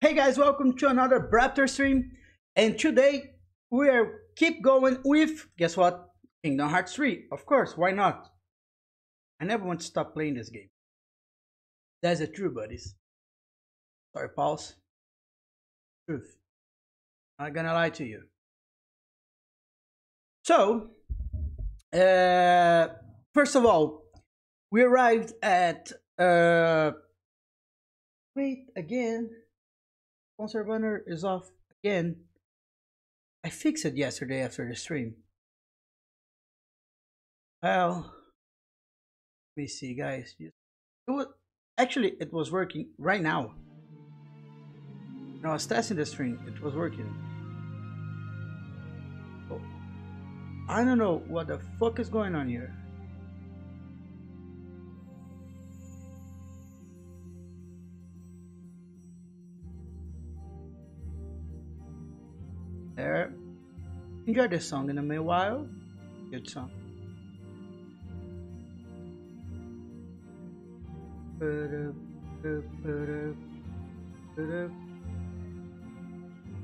Hey guys, welcome to another Braptor stream. And today we are keep going with guess what? Kingdom Hearts 3. Of course, why not? I never want to stop playing this game. That's the truth, buddies. Sorry, pause. Truth. I'm not gonna lie to you. So, uh, first of all, we arrived at uh, wait again sponsor banner is off again. I fixed it yesterday after the stream. Well, let me see, guys. It was, actually, it was working right now. I was testing the stream, it was working. Oh, I don't know what the fuck is going on here. There. Enjoy this song in a meanwhile. Good song.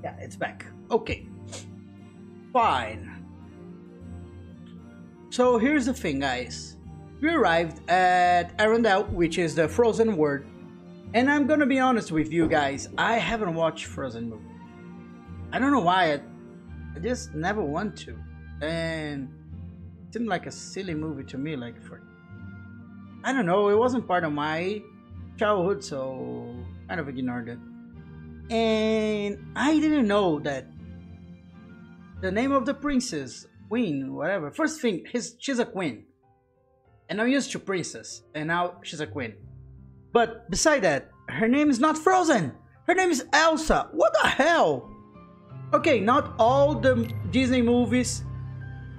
Yeah, it's back. Okay. Fine. So here's the thing, guys. We arrived at Arendelle, which is the Frozen world. And I'm gonna be honest with you guys, I haven't watched Frozen movie. I don't know why. I, I just never want to, and it seemed like a silly movie to me. Like for, I don't know. It wasn't part of my childhood, so I kind of ignored it. And I didn't know that the name of the princess, queen, whatever. First thing, his, she's a queen, and I'm used to princess, and now she's a queen. But beside that, her name is not Frozen. Her name is Elsa. What the hell? Okay, not all the Disney movies,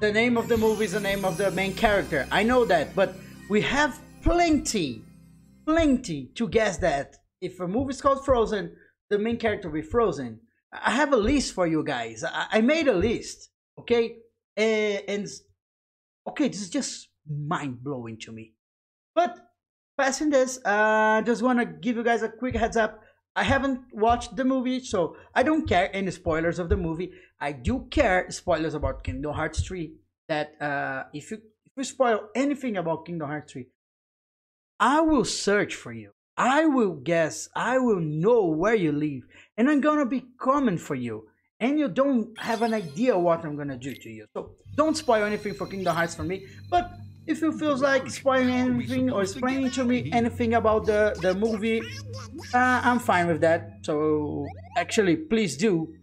the name of the movie is the name of the main character. I know that, but we have plenty, plenty to guess that. If a movie is called Frozen, the main character will be Frozen. I have a list for you guys. I, made a list, okay? And, and okay, this is just mind blowing to me. But passing this, I uh, just want to give you guys a quick heads up. I haven't watched the movie, so I don't care any spoilers of the movie. I do care spoilers about Kingdom Hearts 3. That uh, if you if you spoil anything about Kingdom Hearts 3, I will search for you. I will guess. I will know where you live, and I'm gonna be coming for you. And you don't have an idea what I'm gonna do to you. So don't spoil anything for Kingdom Hearts for me. But if you feels like spoiling anything or explaining to me anything about the, the movie, uh, I'm fine with that. So actually, please do.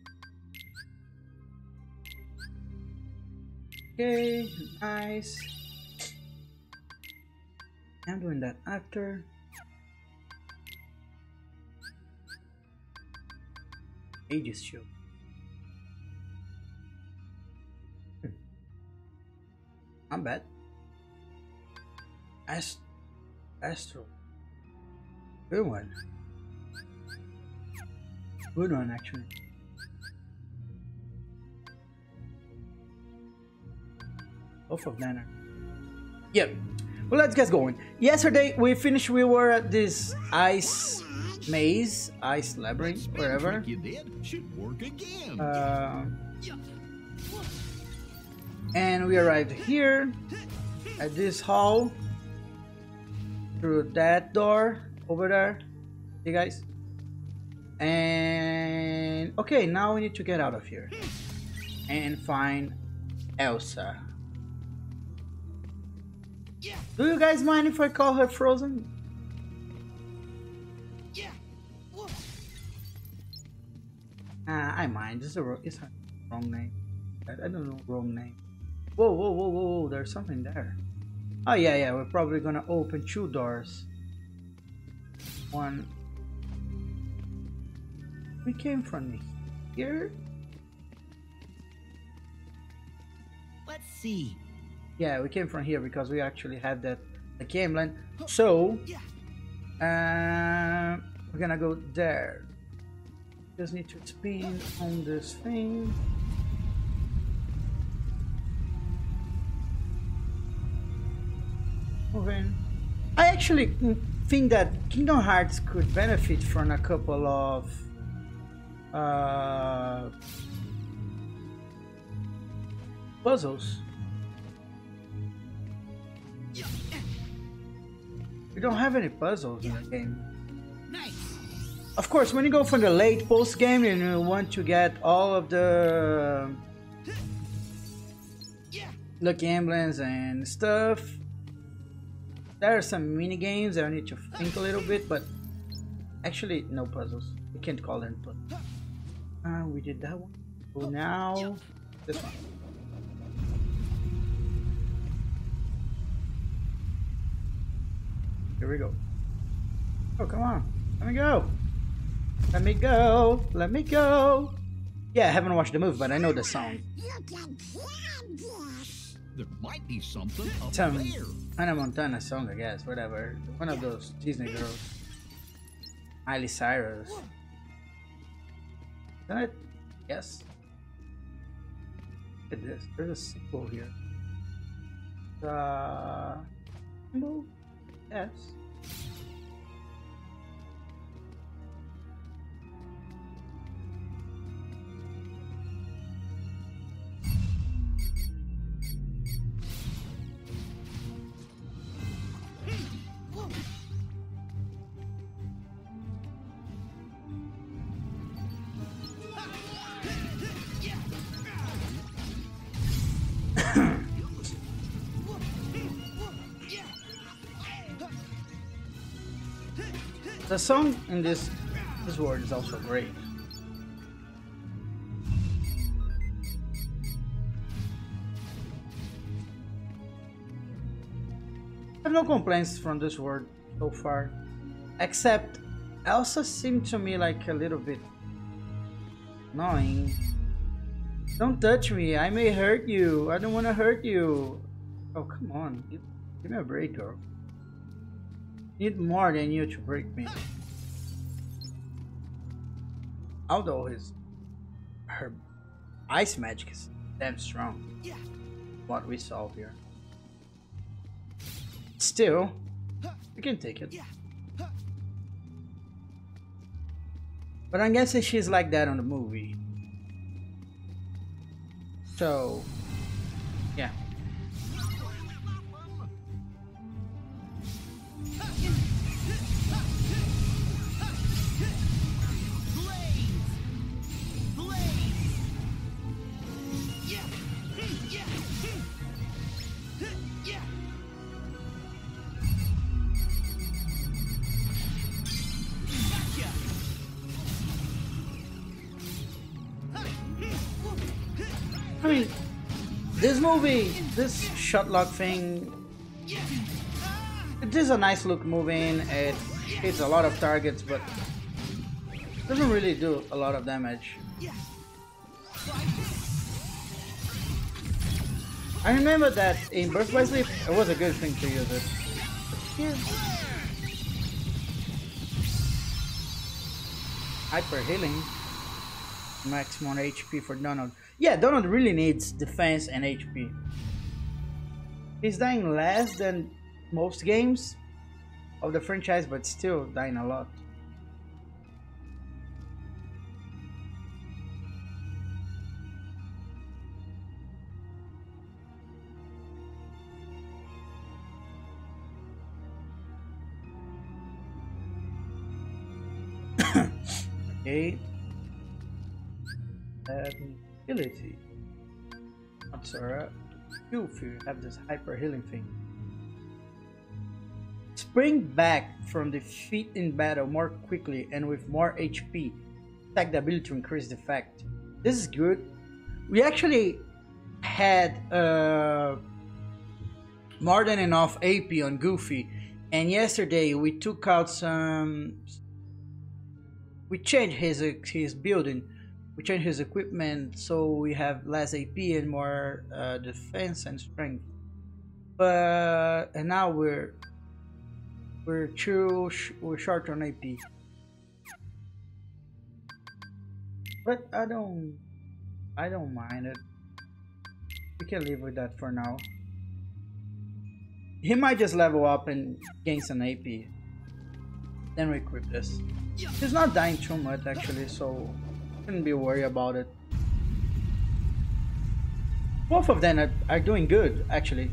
Okay, nice. I'm doing that after. Aegis shield. Hmm. I'm bad. Ast Astro. Good one. Good one, actually. Both of are. Yep. Well, let's get going. Yesterday we finished. We were at this ice maze, ice labyrinth, wherever. Uh, and we arrived here at this hall through that door over there you guys and okay now we need to get out of here and find Elsa do you guys mind if I call her Frozen? Uh, I mind. It's a a wrong name. I, I don't know wrong name. Whoa, whoa, whoa, whoa! There's something there. Oh yeah, yeah, we're probably gonna open two doors. One. We came from here? Let's see. Yeah, we came from here because we actually had that the Camelin. So, uh, we're gonna go there. Just need to spin on this thing. I actually think that Kingdom Hearts could benefit from a couple of Uh, puzzles. We don't have any puzzles in the game. Nice. Of course, when you go for the late post game and you want to get all of the lucky emblems and stuff, there are some mini games that I need to think a little bit, but actually, no puzzles. We can't call them puzzles. Uh, we did that one. So now, this one. Here we go. Oh, come on. Let me go. Let me go. Let me go. Yeah, I haven't watched the movie, but I know the song. There might be something up Some there. Hannah Montana song, I guess. Whatever. One of those Disney girls. Miley Cyrus. Isn't it? Yes. Look at this. There's a sequel here. Uh, symbol? Yes. The song in this this word is also great. I have no complaints from this word so far, except Elsa seemed to me like a little bit annoying. Don't touch me, I may hurt you. I don't want to hurt you. Oh, come on. Give, give me a break, girl. Need more than you to break me. Although his her ice magic is damn strong. What we saw here. Still, we can take it. But I'm guessing she's like that on the movie. So, movie, this shot lock thing, it is a nice look moving. It hits a lot of targets, but doesn't really do a lot of damage. I remember that in Birth by Sleep, it was a good thing to use it. Here, hyper healing, Max maximum HP for Donald. Yeah, Donald really needs defense and HP. He's dying less than most games of the franchise, but still dying a lot. okay. And ability. Atsura, you feel have this hyper healing thing. Spring back from defeat in battle more quickly and with more HP. Attack the ability to increase the effect. This is good. We actually had uh, more than enough AP on Goofy, and yesterday we took out some. We changed his his building we change his equipment so we have less AP and more uh, defense and strength. But and now we're we're too sh- we're short on AP. But I don't I don't mind it. We can live with that for now. He might just level up and gain some AP. Then we equip this. He's not dying too much actually, so Shouldn't be worried about it. Both of them are, are doing good, actually.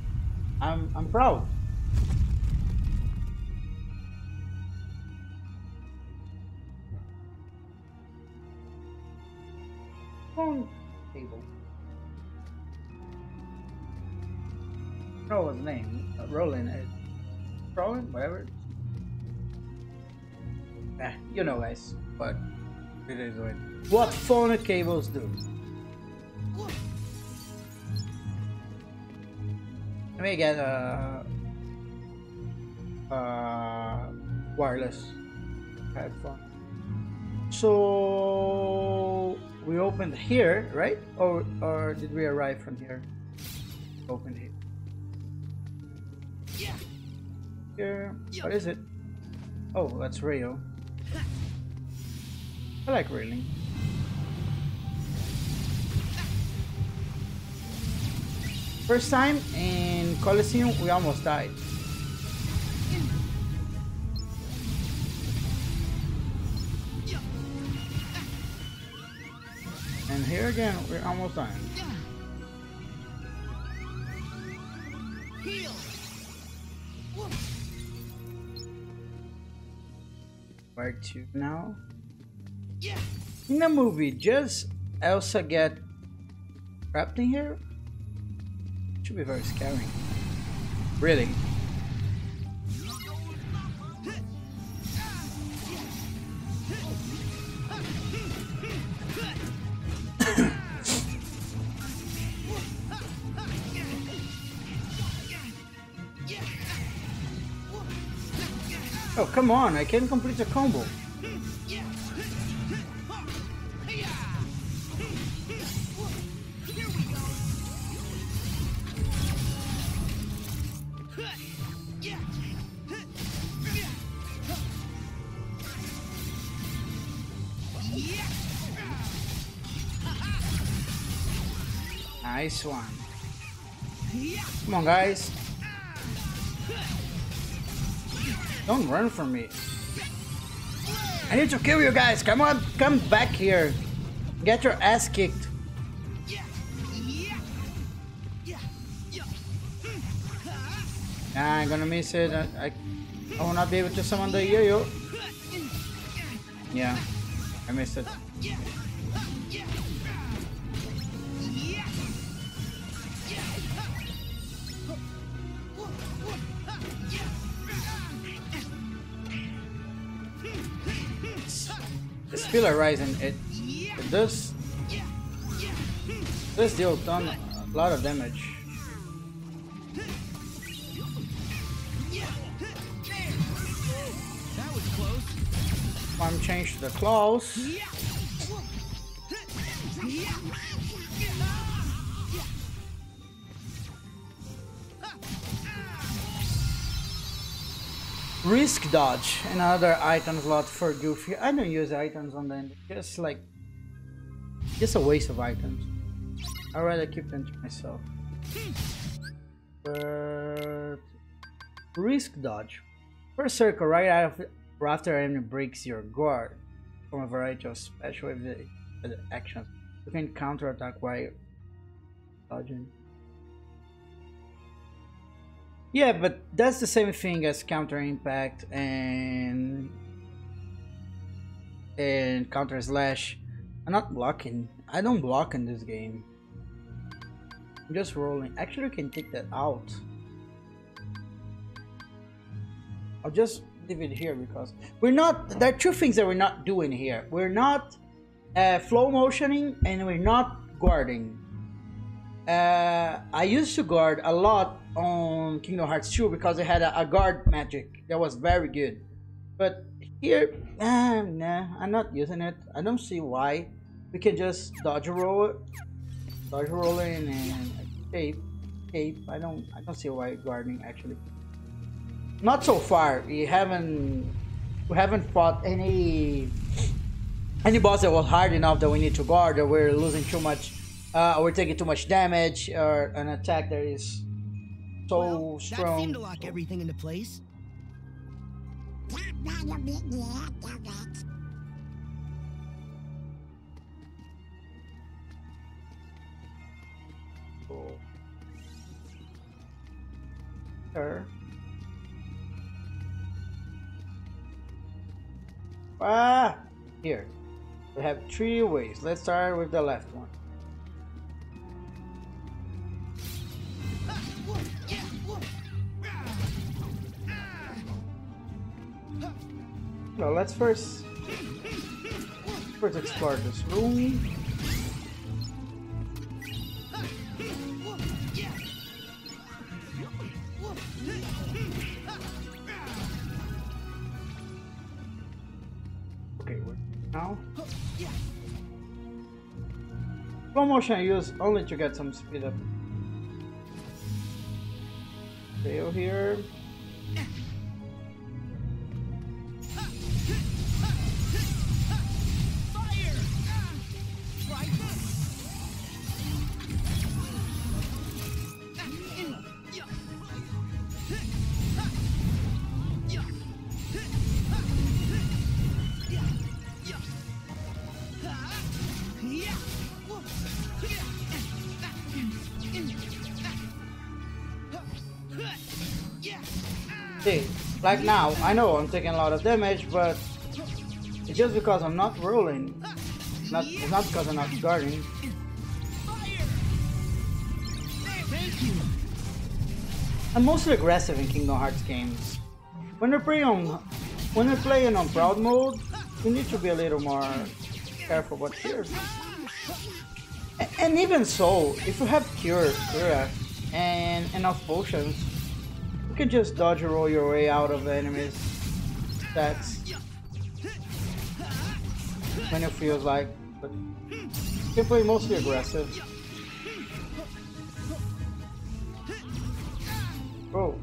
I'm I'm proud. Phone table. Oh, his name. Uh, Roland. Uh, Roland, whatever. Eh, you know, guys. But it is what. What phone cables do. Let me get a uh, wireless headphone. So we opened here, right? Or or did we arrive from here? Opened here. Yeah. Here. What is it? Oh, that's Rio. I like railing. First time in Coliseum, we almost died. And here again, we're almost dying. Where to now? In the movie, does Elsa get trapped in here? Should be very scary. Really? oh, come on, I can't complete the combo. Nice one. Come on, guys. Don't run from me. I need to kill you guys. Come on, come back here. Get your ass kicked. Ah, I'm gonna miss it. I, I, I will not be able to summon the yo-yo. Yeah, I missed it. It's Pillar Rising, it, it does this deal done a lot of damage. I'm change to the claws. Risk dodge, another item slot for Goofy. I don't use items on them, just like, just a waste of items. I'd rather keep them to myself. But risk dodge. First circle right after, enemy breaks your guard from a variety of special actions. You can counter attack while dodging. Yeah, but that's the same thing as counter impact and and counter slash. I'm not blocking. I don't block in this game. I'm just rolling. Actually, you can take that out. I'll just leave it here because we're not. There are two things that we're not doing here. We're not uh, flow motioning and we're not guarding. Uh, I used to guard a lot on Kingdom Hearts 2 because it had a, a guard magic that was very good. But here, uh, nah, I'm not using it. I don't see why. We can just dodge roll, dodge roller and, and cape, cape. I don't, I don't see why guarding actually. Not so far. We haven't, we haven't fought any, any boss that was hard enough that we need to guard. Or we're losing too much, uh, we're taking too much damage, or an attack that is so well, strong. That seemed to lock everything into place. Cool. Her. Ah! Here. We have three ways. Let's start with the left one. Well, let's first first explore this room. Okay. Now. Slow motion I use only to get some speed up. Fail here. Like now, I know I'm taking a lot of damage, but it's just because I'm not rolling. Not, it's not because I'm not guarding. I'm mostly aggressive in Kingdom Hearts games. When you're playing on, when you're playing on proud mode, you need to be a little more careful. But here, A- and even so, if you have cure, cure and enough potions, you can just dodge roll your way out of the enemies. That's when it feels like. But you play mostly aggressive. Oh.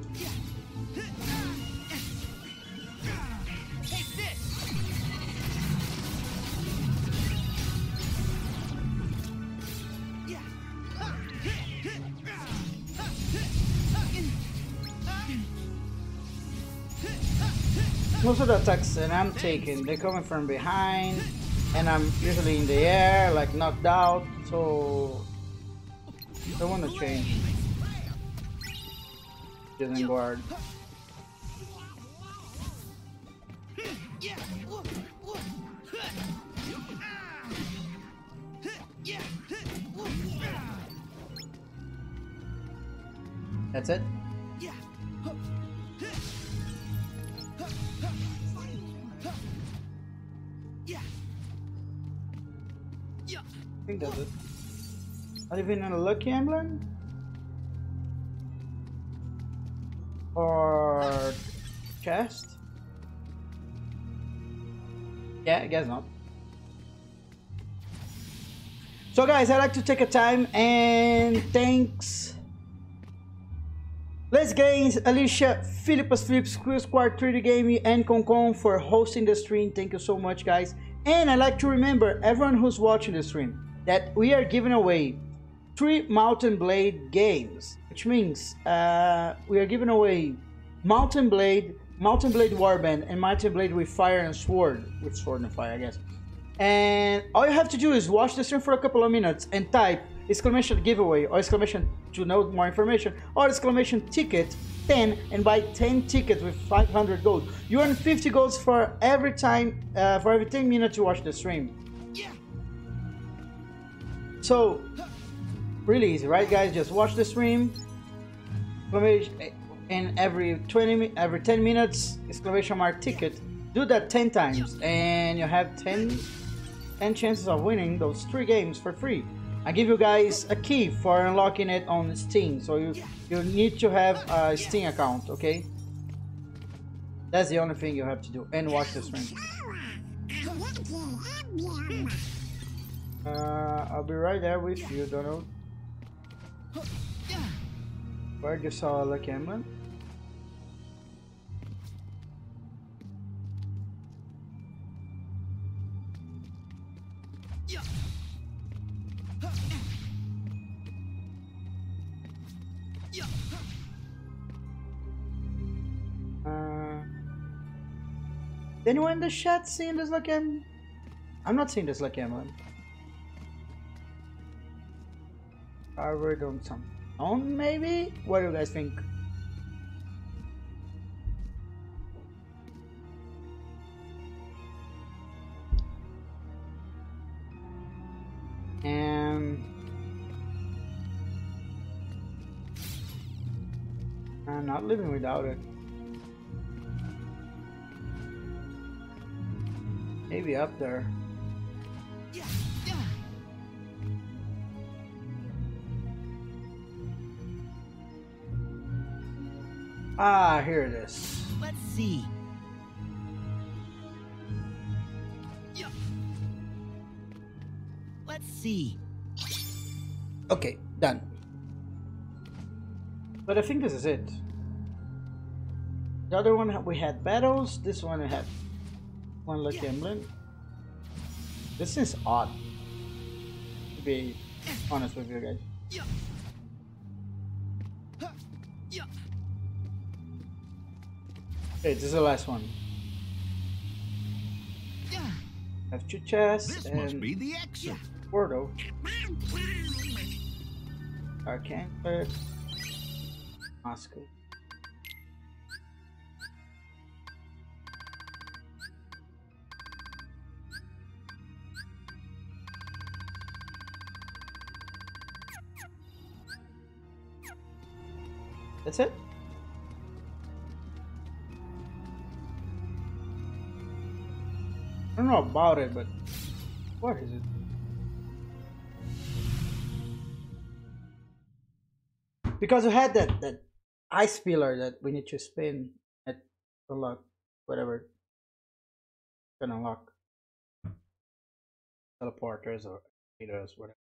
Most of the attacks that I'm taking, they're coming from behind, and I'm usually in the air, like knocked out, so I don't want to change. Using guard. That's it? I think that's it. Not even in a lucky emblem? Or chest? Yeah, I guess not. So guys, I'd like to take a time and thanks Let's Games, Alicia, Philippus Flips, Quill Squad 3D Gaming, and Concon for hosting the stream. Thank you so much, guys. And I'd like to remember everyone who's watching the stream that we are giving away three Mount & Blade games, which means uh, we are giving away Mount & Blade, Mount & Blade Warband, and Mount & Blade with Fire and Sword, with Sword and Fire, I guess. And all you have to do is watch the stream for a couple of minutes and type exclamation giveaway or exclamation to know more information or exclamation ticket 10 and buy 10 tickets with 500 gold. You earn 50 golds for every time, uh, for every 10 minutes you watch the stream. So, really easy, right, guys? Just watch the stream. And every 20, every 10 minutes, exclamation mark ticket. Do that 10 times, and you have 10, 10 chances of winning those three games for free. I give you guys a key for unlocking it on Steam, so you you need to have a Steam account, okay? That's the only thing you have to do, and watch the stream. Uh, I'll be right there with you, Donald. Where you saw a lucky emblem? Uh, anyone in the chat seeing this lucky? I'm not seeing this lucky Are we doing some on um, maybe? What do you guys think? And I'm not living without it. Maybe up there. Ah, here it is. Let's see. Let's see. Okay, done. But I think this is it. The other one we had battles. This one I had one lucky emblem. This is odd. To be honest with you guys. Okay, this is the last one. Have two chests This and must be the exit. Portal. Arcane Cleric. Moscow. That's it? Don't know about it, but what is it? Because we had that that ice pillar that we need to spin at unlock whatever can unlock teleporters or elevators, whatever.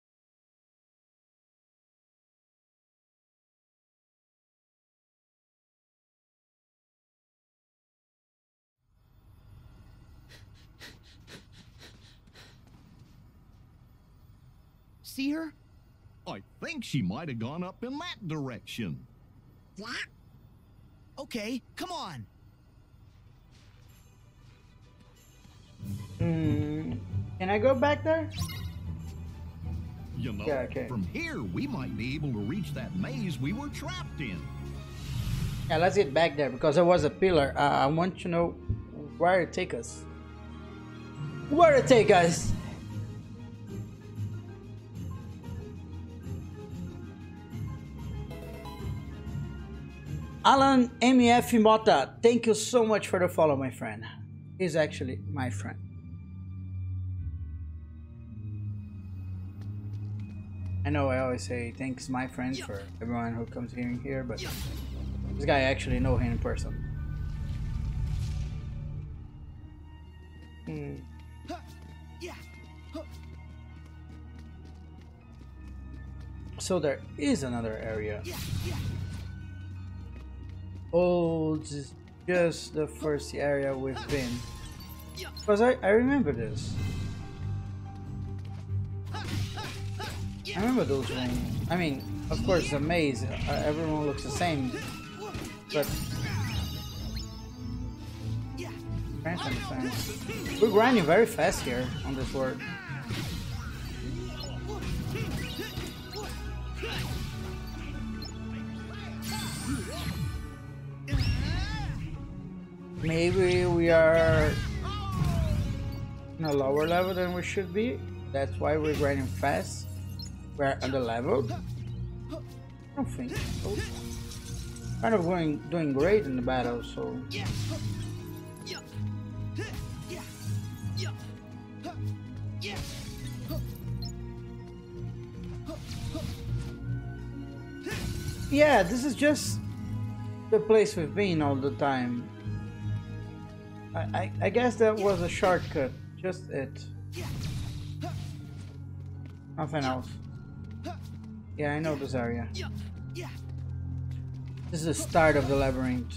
See her? I think she might have gone up in that direction. What? Okay, come on. Hmm. Can I go back there? You know, Yeah, okay. from here we might be able to reach that maze we were trapped in. Yeah, let's get back there because there was a pillar. Uh, I want to know where it take us. Where it take us? Alan MEF Mota, thank you so much for the follow, my friend. He's actually my friend. I know I always say thanks, my friend, for everyone who comes in here, but this guy I actually know him in person. Hmm. So there is another area. Oh, is just the first area we've been. Because I, I remember this. I remember those rooms. I mean, of course, the maze, uh, everyone looks the same. But. We're grinding very fast here on this world. Maybe we are in a lower level than we should be. That's why we're grinding fast. We're under level. I don't think so. Kind of going doing great in the battle, so yeah, this is just the place we've been all the time. I, I, guess that was a shortcut, just it. Nothing else. Yeah, I know this area. This is the start of the labyrinth.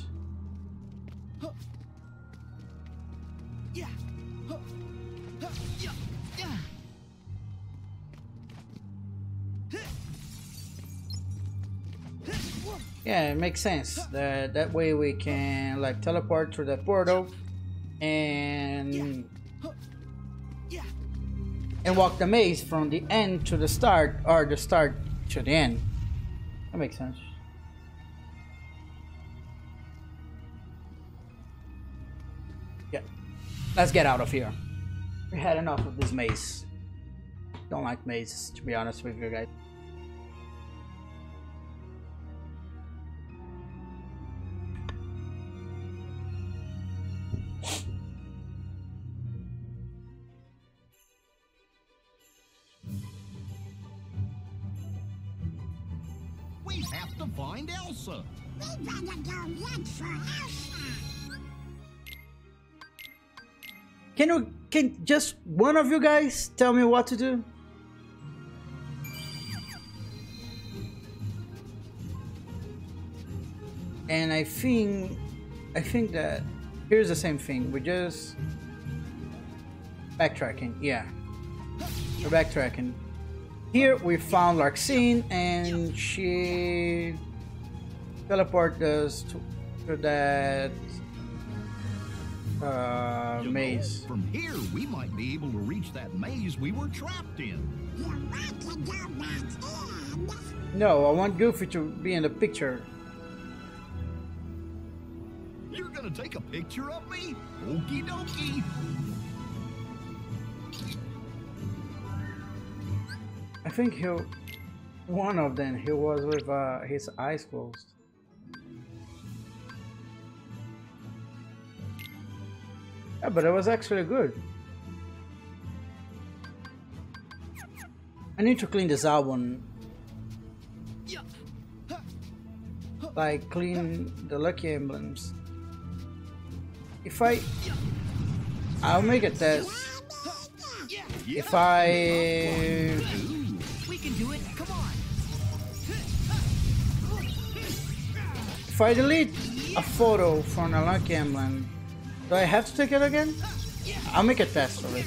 Yeah. It makes sense. That that way we can like teleport through the portal and and walk the maze from the end to the start or the start to the end. That makes sense. Yeah. Let's get out of here. We had enough of this maze. Don't like mazes, to be honest with you guys. Can just one of you guys tell me what to do? And I think I think that here's the same thing. We're just backtracking. Yeah, we're backtracking. Here we found Larxene and she teleported us to, to that uh, maze. From here, we might be able to reach that maze we were trapped in. You want to go back in? No, I want Goofy to be in the picture. You're gonna take a picture of me? Okie dokie. I think he, one of them, he was with uh, his eyes closed. Yeah, but it was actually good. I need to clean this album, like clean the lucky emblems. If I, I'll make a test. If I, We can do it. Come on. if I delete a photo from a lucky emblem, do I have to take it again? I'll make a test of it.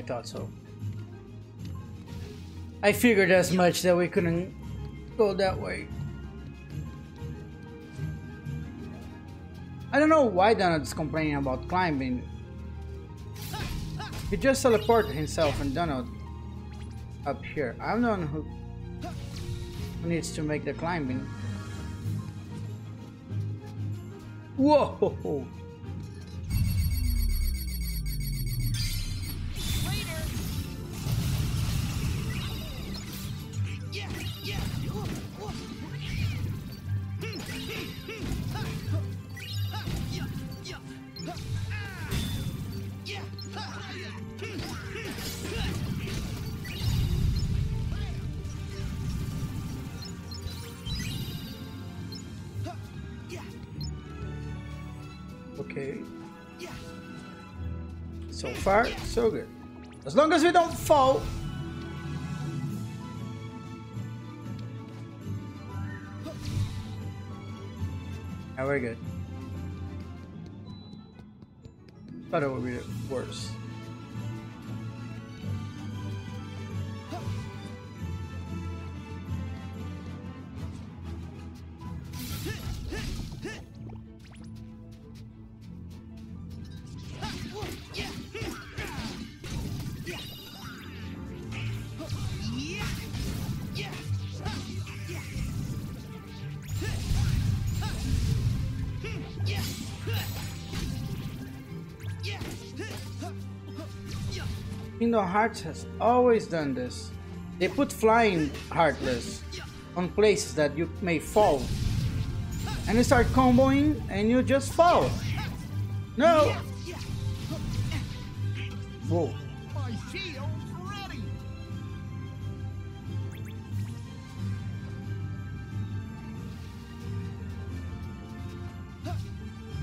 I thought so. I figured as much that we couldn't go that way. I don't know why Donald's complaining about climbing. He just teleported himself and Donald up here. I'm the one who, needs to make the climbing. Whoa! Okay. So far, so good. As long as we don't fall. Now we're good. Thought it would be worse. Kingdom Hearts has always done this. They put flying Heartless on places that you may fall. And you start comboing and you just fall. No! Whoa.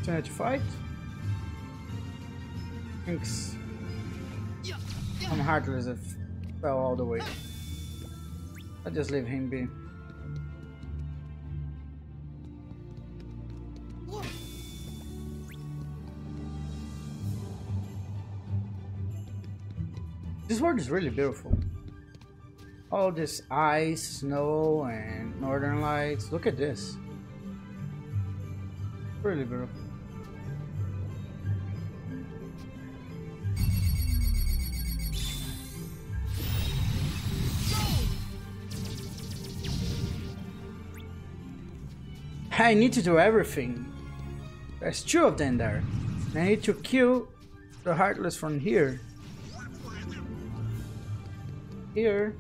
Tonight to fight? Thinks Yeah. I'm heartless if fell all the way. I just leave him be. This world is really beautiful. All this ice, snow, and northern lights. Look at this. Really beautiful. I need to do everything. There's two of them there. I need to kill the Heartless from here. Here.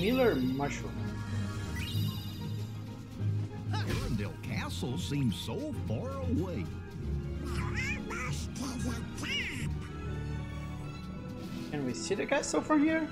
Miller Mushroom. Arendelle Castle seems so far away. We're almost to the top. Can we see the castle from here?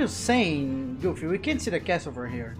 You saying, Goofy? We can't see the castle over here.